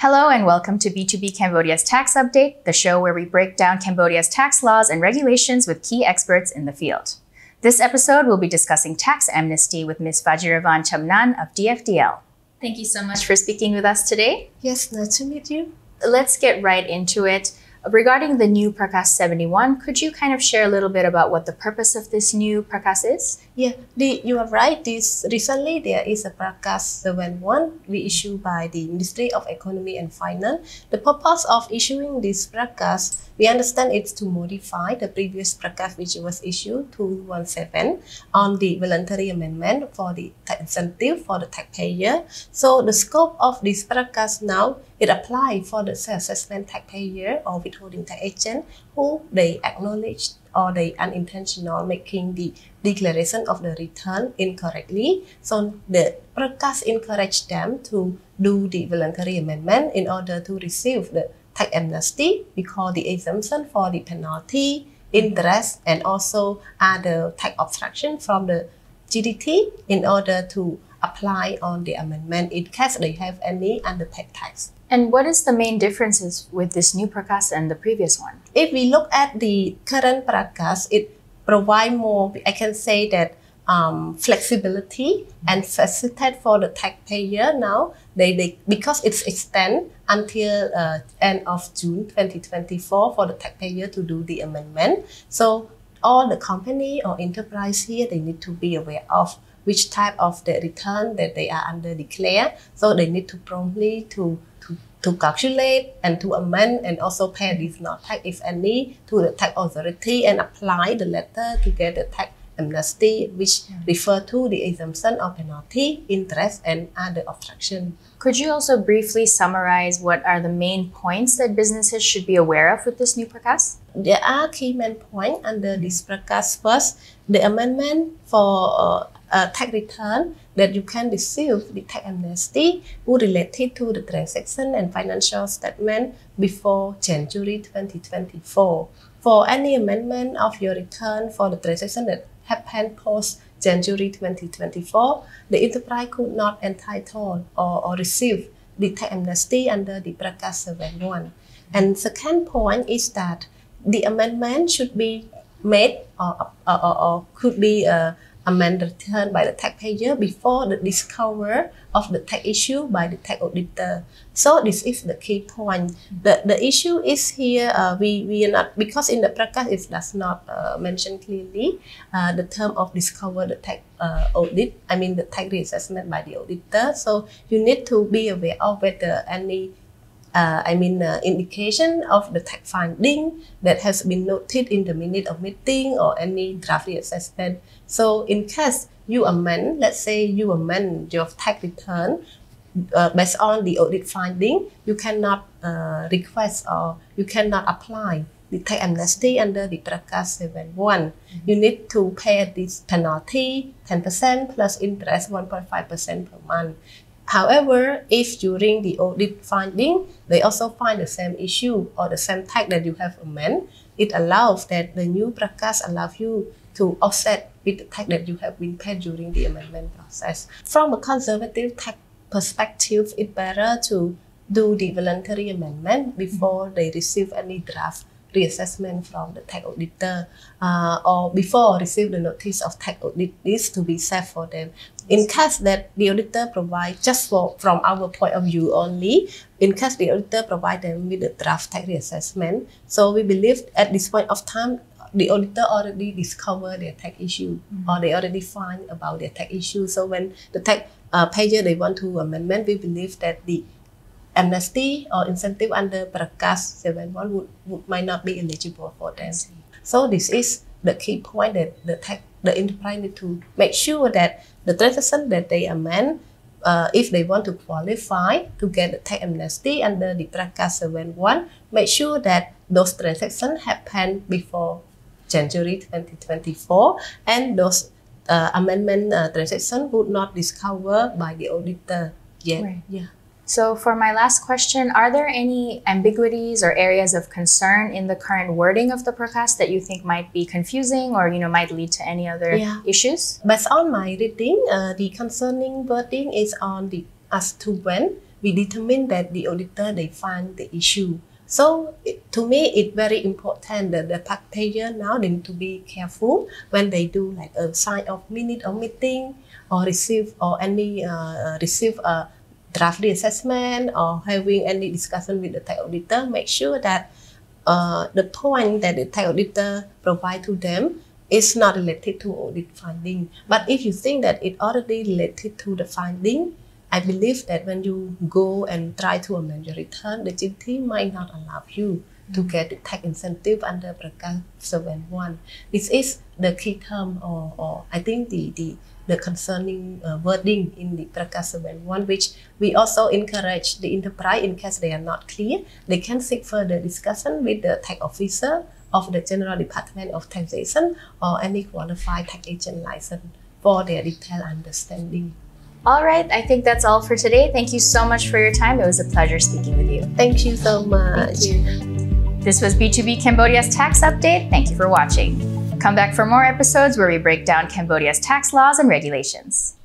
Hello and welcome to B2B Cambodia's Tax Update, the show where we break down Cambodia's tax laws and regulations with key experts in the field. This episode, we'll be discussing tax amnesty with Ms. Vajiravann Chamnan of DFDL. Thank you so much for speaking with us today. Yes, nice to meet you. Let's get right into it. Regarding the new Prakas 71, could you kind of share a little bit about what the purpose of this new Prakas is? Yeah, the, you are right. This recently there is a Prakas 71 reissued by the Ministry of Economy and Finance. The purpose of issuing this Prakas we understand it's to modify the previous Prakas which was issued 217 on the voluntary amendment for the incentive for the taxpayer. So the scope of this Prakas now it applies for the self-assessment taxpayer or withholding tax agent who they acknowledge or they unintentional making the declaration of the return incorrectly. So the Prakas encourage them to do the voluntary amendment in order to receive the tax amnesty we call the exemption for the penalty, interest, and also other tax obstruction from the GDT in order to apply on the amendment in case they have any underpaid tax. And what is the main differences with this new Prakas and the previous one? If we look at the current Prakas, it provide more, I can say that um, flexibility and facilitate for the taxpayer now. They, they because it's extend until uh, end of June 2024 for the taxpayer to do the amendment. So all the company or enterprise here they need to be aware of which type of the return that they are under declare. So they need to promptly to to, to calculate and to amend and also pay this not tax if any to the tax authority and apply the letter to get the tax amnesty, which refer to the exemption of penalty, interest, and other obstruction. Could you also briefly summarize what are the main points that businesses should be aware of with this new Prakas? There are key main points under this Prakas. First, the amendment for uh, a tax return that you can receive the tax amnesty who related to the transaction and financial statement before January 2024. For any amendment of your return for the transaction that happened post January 2024, the enterprise could not entitle or, or receive the tax amnesty under the Prakas 71. And second point is that the amendment should be made or, or, or, or could be uh, amended return by the taxpayer before the discover of the tax issue by the tax auditor. So this is the key point. The, the issue is here, uh, we, we are not, because in the Prakas it does not uh, mention clearly uh, the term of discover the tax uh, audit, I mean the tax reassessment by the auditor. So you need to be aware of whether any uh, I mean, uh, indication of the tax finding that has been noted in the minute of meeting or any draft reassessment. So in case you amend, let's say you amend your tax return uh, based on the audit finding, you cannot uh, request or you cannot apply the tax amnesty under the Prakas 71. Mm-hmm. You need to pay this penalty 10% plus interest 1.5% per month. However, if during the audit finding, they also find the same issue or the same tag that you have amended, it allows that the new Prakas allow you to offset with the tax that you have been paid during the amendment process. From a conservative tax perspective, it's better to do the voluntary amendment before they receive any draft reassessment from the tax auditor uh, or before receive the notice of tax audit this to be set for them in case that the auditor provide just for from our point of view only, in case the auditor provide them with the draft tax reassessment, so we believe at this point of time the auditor already discover their tax issue mm-hmm. or they already find about their tax issue. So when the tax uh, payer they want to amendment, we believe that the amnesty or incentive under Prakas 71 would, would might not be eligible for them. So this is the key point that the tax the enterprise need to make sure that the transaction that they amend, uh, if they want to qualify to get the tax amnesty under the Prakas 71, make sure that those transactions happen before January 2024 and those uh, amendment uh, transactions would not discovered by the auditor yet. Right. Yeah. So, for my last question, are there any ambiguities or areas of concern in the current wording of the Prakas that you think might be confusing or you know might lead to any other yeah. issues? Based on my reading, uh, the concerning wording is on the as to when we determine that the auditor they find the issue. So it, to me, it's very important that the taxpayer now they need to be careful when they do like a sign of minute of meeting or receive or any uh, receive a draft assessment or having any discussion with the tax auditor. Make sure that uh, the point that the tax auditor provide to them is not related to audit finding. But if you think that it already related to the finding, I believe that when you go and try to amend your return, the GT might not allow you to mm. get the tax incentive under Prakas 71. This is the key term or, or I think the, the, the concerning uh, wording in the Prakas 71, which we also encourage the enterprise in case they are not clear, they can seek further discussion with the tax officer of the General Department of Taxation or any qualified tax agent license for their detailed understanding. All right, I think that's all for today. Thank you so much for your time. It was a pleasure speaking with you. Thank you so much. You. This was B2B Cambodia's tax update. Thank you for watching. Come back for more episodes where we break down Cambodia's tax laws and regulations.